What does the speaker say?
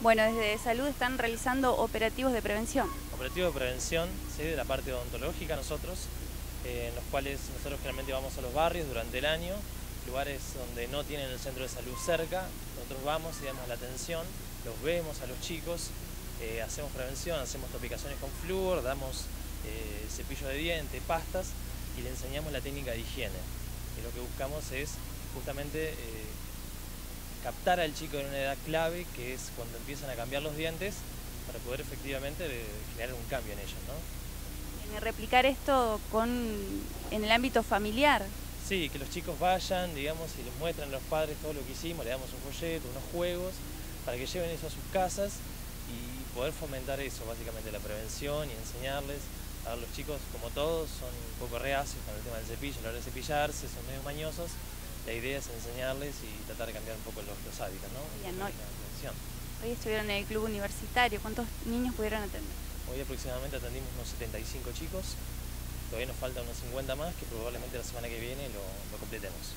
Bueno, desde salud están realizando operativos de prevención. Operativos de prevención, ¿sí? de la parte odontológica nosotros, eh, en los cuales nosotros generalmente vamos a los barrios durante el año, lugares donde no tienen el centro de salud cerca, nosotros vamos y damos la atención, los vemos a los chicos, eh, hacemos prevención, hacemos topicaciones con flúor, damos eh, cepillo de dientes, pastas y le enseñamos la técnica de higiene. Y lo que buscamos es justamente captar al chico en una edad clave, que es cuando empiezan a cambiar los dientes, para poder efectivamente crear un cambio en ellos. ¿no? replicar esto con, en el ámbito familiar. Sí, que los chicos vayan, digamos, y les muestran a los padres todo lo que hicimos, le damos un folleto, unos juegos, para que lleven eso a sus casas y poder fomentar eso, básicamente la prevención y enseñarles. A los chicos, como todos, son un poco reacios con el tema del cepillo, a la hora de cepillarse, son medio mañosos, la idea es enseñarles y tratar de cambiar un poco los, hábitos, ¿no? Hoy estuvieron en el club universitario, ¿cuántos niños pudieron atender? Hoy aproximadamente atendimos unos 75 chicos, todavía nos faltan unos 50 más que probablemente la semana que viene lo completemos.